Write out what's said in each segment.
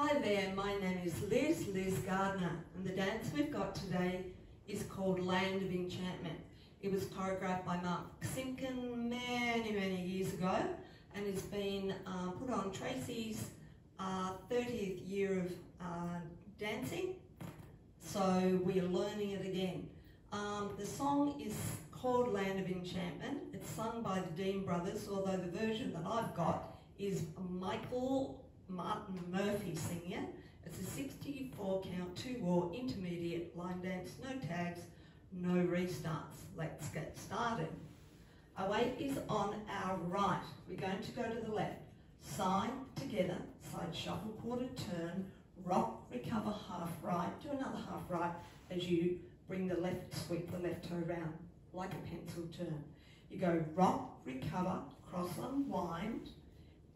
Hi there, my name is Liz, Liz Gardiner, and the dance we've got today is called Land of Enchantment. It was choreographed by Mark Simpkin many, many years ago, and it's been uh, put on Tracy's uh, 30th year of uh, dancing, so we are learning it again. Um, the song is called Land of Enchantment. It's sung by the Dean Brothers, although the version that I've got is Michael Martin Murphey Senior. It's a 64 count, two wall, intermediate line dance, no tags, no restarts. Let's get started. Our weight is on our right. We're going to go to the left. Side together, side shuffle, quarter turn, rock, recover, half right, do another half right as you bring the left, sweep the left toe round like a pencil turn. You go rock, recover, cross, unwind.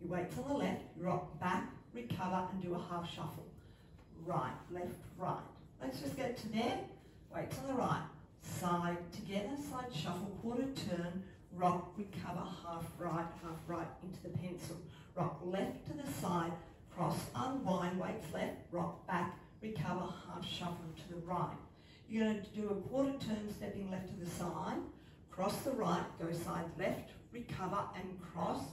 You wait till the left, rock back, recover, and do a half shuffle. Right, left, right. Let's just get to there. Wait till the right. Side together, side shuffle, quarter turn, rock, recover, half right, half right into the pencil. Rock left to the side, cross, unwind, weights left, rock back, recover, half shuffle to the right. You're going to do a quarter turn, stepping left to the side, cross the right, go side left, recover and cross,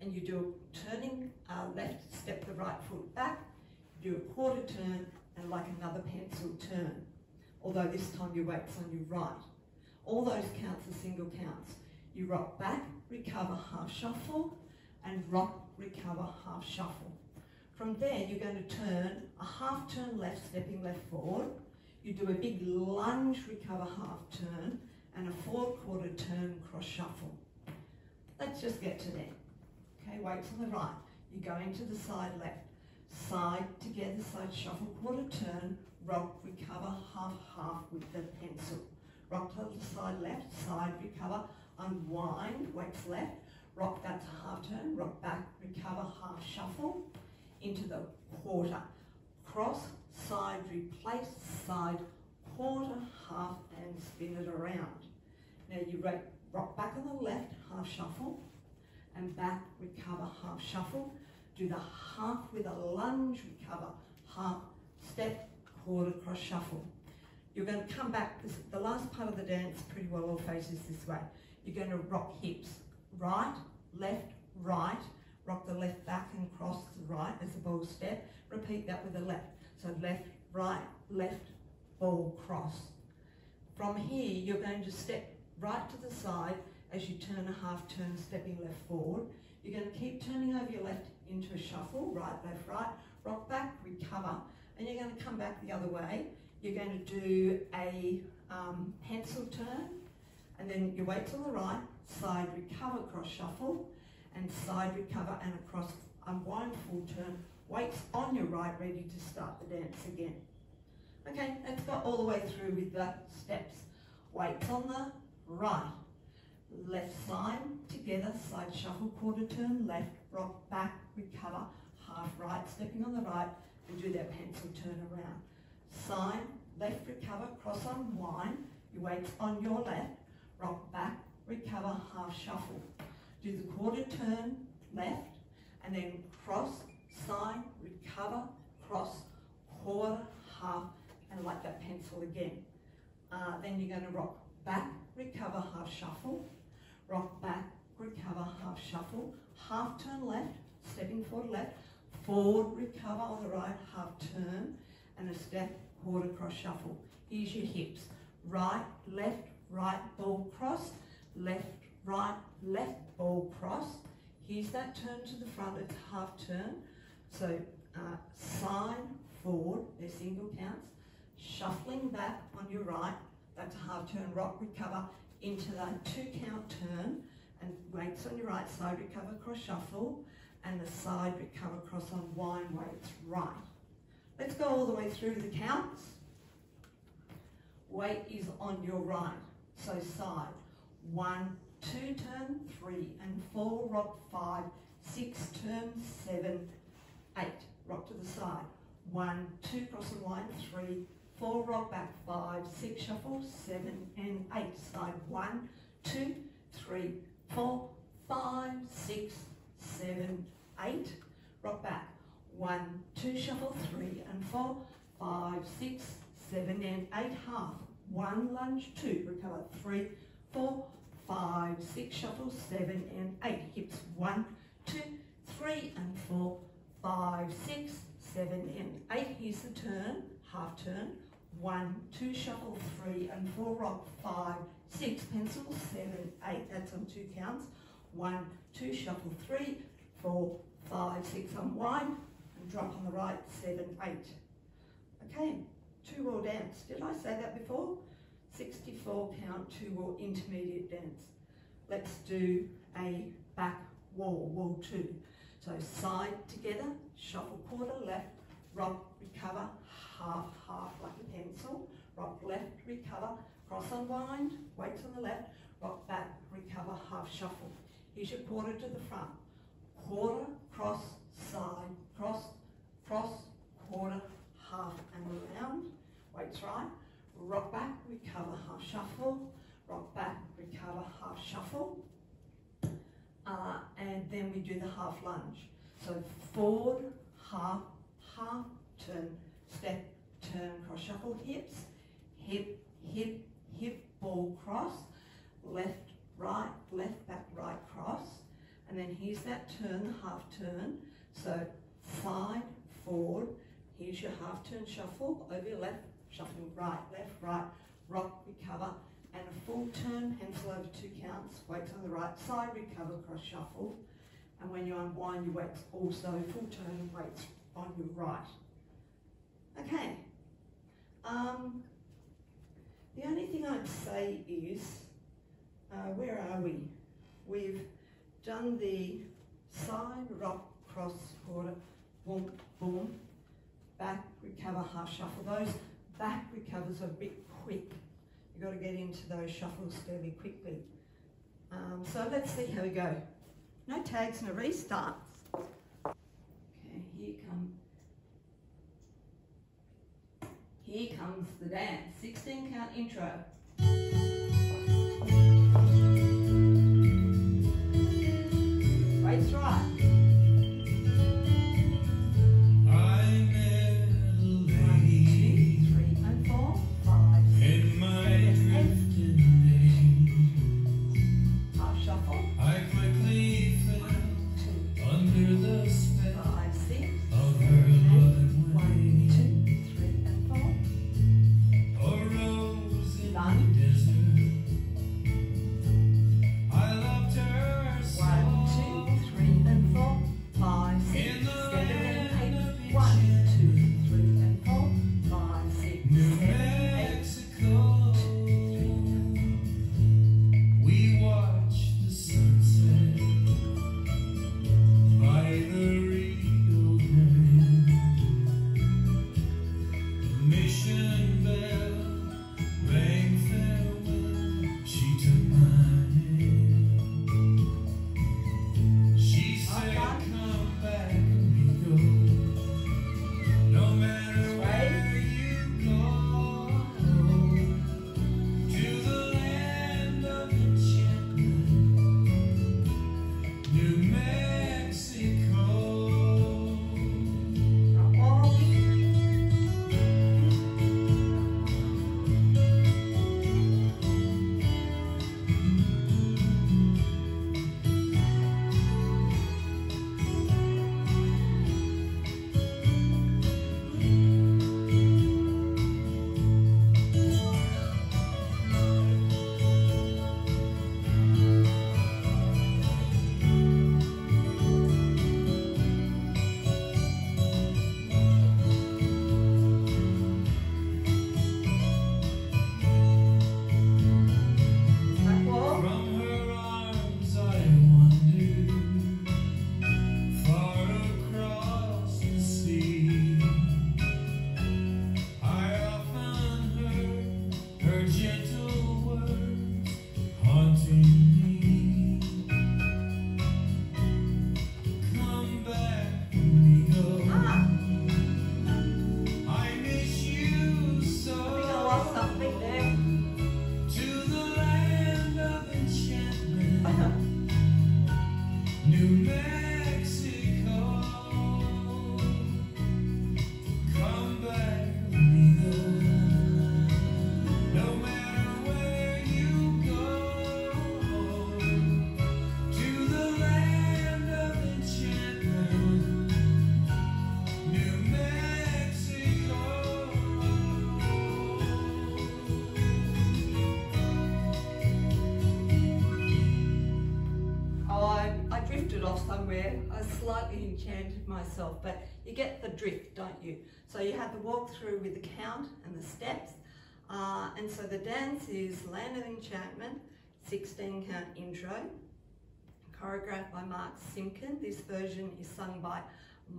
and you do a turning uh, left, step the right foot back, do a quarter turn, and like another pencil turn. Although this time your weight's on your right. All those counts are single counts. You rock back, recover, half shuffle, and rock, recover, half shuffle. From there, you're going to turn a half turn left, stepping left forward, you do a big lunge, recover half turn, and a four quarter turn cross shuffle. Let's just get to there. Okay, weights on the right. You go into the side left. Side together, side shuffle, quarter turn, rock, recover, half, half with the pencil. Rock to the side left, side, recover, unwind, weights left, rock that to half turn, rock back, recover, half shuffle, into the quarter. Cross, side, replace, side, quarter, half, and spin it around. Now you rock back on the left, half shuffle, and back, recover, half shuffle. Do the half with a lunge, recover, half, step, quarter, cross shuffle. You're going to come back, this, the last part of the dance pretty well all faces this way. You're going to rock hips, right, left, right, rock the left back and cross the right as a ball step. Repeat that with the left. So left, right, left, ball, cross. From here, you're going to step right to the side as you turn a half turn, stepping left forward. You're going to keep turning over your left into a shuffle, right, left, right, rock back, recover, and you're going to come back the other way. You're going to do a um, pencil turn, and then you wait till the right, side recover, cross shuffle, and side recover and across unwind full turn, weights on your right, ready to start the dance again. Okay, let's go all the way through with the steps. Weights on the right, left side, together, side shuffle, quarter turn, left, rock, back, recover, half right, stepping on the right, and do that pencil turn around. Side, left, recover, cross unwind, your weights on your left, rock back, recover, half shuffle. Do the quarter turn, left, and then cross, side, recover, cross, quarter, half, and like that pencil again. Uh, then you're going to rock back, recover, half shuffle, rock back, recover, half shuffle, half turn left, stepping forward left, forward, recover on the right, half turn, and a step, quarter cross shuffle. Here's your hips. Right, left, right, ball cross, left, right, left, ball cross. Here's that turn to the front, it's half turn. So uh, forward, they're single counts. Shuffling back on your right, that's a half turn, rock, recover, into that two count turn, and weights on your right side, recover, cross shuffle, and the side, recover, cross, unwind weights right. Let's go all the way through to the counts. Weight is on your right, so side, one, two, turn, three, and four, rock, five, six, turn, seven, eight, rock to the side. One, two, cross and line, three, four, rock back, five, six, shuffle, seven, and eight. Side one, two, three, four, five, six, seven, eight. Rock back. One, two, shuffle, three and four, five, six, seven and eight, half. One lunge, two, recover, three, four, five, six, shuffle, seven and eight. Hips, one, two, three and four, five, six, seven and eight. Here's the turn, half turn. One, two, shuffle, three and four, rock, five, six, pencil, seven, eight. That's on two counts. One, two, shuffle, three, four, five, six, on unwind, and drop on the right, seven, eight. Okay, two wall dance. Did I say that before? 64 count two wall intermediate dance. Let's do a back wall, wall two. So side together, shuffle quarter left, rock, recover, half, half like a pencil, rock left, recover, cross unwind, weights on the left, rock back, recover, half shuffle. Here's your quarter to the front. Quarter, cross, side, cross, cross, quarter, half and around. Weights right. Rock back, recover, half shuffle. Rock back, recover, half shuffle. Then we do the half lunge. So forward, half, half, turn, step, turn, cross shuffle, hips, hip, hip, hip, ball cross, left, right, left, back, right, cross. And then here's that turn, the half turn. So side, forward, here's your half turn shuffle, over your left, shuffling right, left, right, rock, recover, and a full turn, pencil over two counts, weights on the right side, recover, cross shuffle. And when you unwind your weights, also full turn, weights on your right. Okay. Um, the only thing I'd say is, uh, where are we? We've done the side, rock, cross, quarter, boom, boom, back, recover, half shuffle. Those back recovers a bit quick. You've got to get into those shuffles fairly quickly. Um, so let's see how we go. No tags, no restarts. Okay, here come. Here comes the dance. 16 count intro. Yeah, I slightly enchanted myself, but you get the drift, don't you? So you have the walk through with the count and the steps. Uh, and so the dance is Land of Enchantment, 16 count intro, choreographed by Mark Simpkin. This version is sung by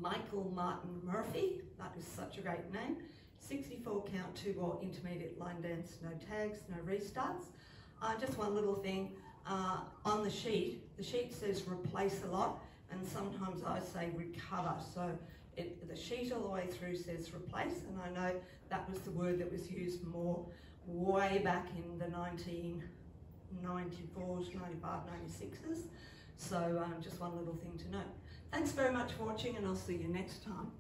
Michael Martin Murphey. That is such a great name. 64 count two wall intermediate line dance, no tags, no restarts. Uh, just one little thing, uh, on the sheet, the sheet says replace a lot and sometimes I say recover. So it, the sheet all the way through says replace and I know that was the word that was used more way back in the 1994s, 95, 96s. So um, just one little thing to note. Thanks very much for watching and I'll see you next time.